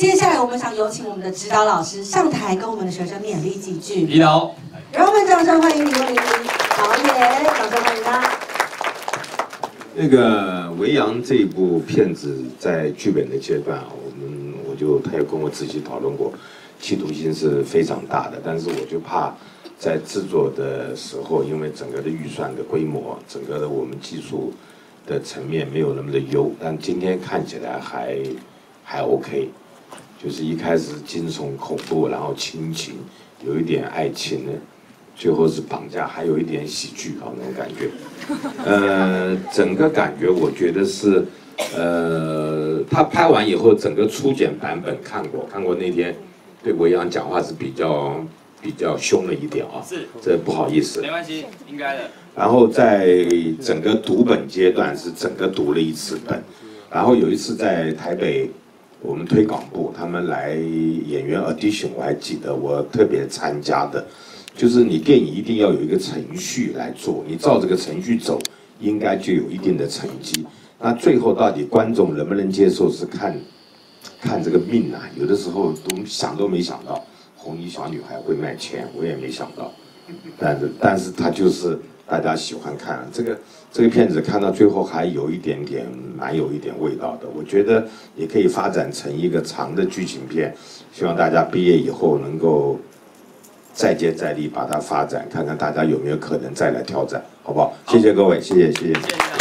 接下来我们想有请我们的指导老师上台，跟我们的学生勉励几句。李导，让我们掌声欢迎李文林导演，掌声欢迎他。那个《维扬》这部片子在剧本的阶段啊，我们我就他也跟我仔细讨论过，企图心是非常大的，但是我就怕在制作的时候，因为整个的预算的规模，整个的我们技术的层面没有那么的优，但今天看起来还还 OK，就是一开始惊悚恐怖，然后亲情，有一点爱情呢。最后是绑架，还有一点喜剧啊那种感觉，呃，整个感觉我觉得是，呃，他拍完以后，整个初剪版本看过，看过那天对维扬讲话是比较比较凶了一点啊，是，这不好意思，没关系，应该的。然后在整个读本阶段是整个读了一次本，然后有一次在台北我们推广部，他们来演员 audition，我还记得我特别参加的。就是你电影一定要有一个程序来做，你照这个程序走，应该就有一定的成绩。那最后到底观众能不能接受，是看看这个命啊。有的时候都想都没想到，红衣小女孩会卖钱，我也没想到。但是，但是他就是大家喜欢看这个这个片子，看到最后还有一点点蛮有一点味道的。我觉得也可以发展成一个长的剧情片，希望大家毕业以后能够。再接再厉，把它发展，看看大家有没有可能再来挑战，好不好？谢谢各位，谢谢，谢谢。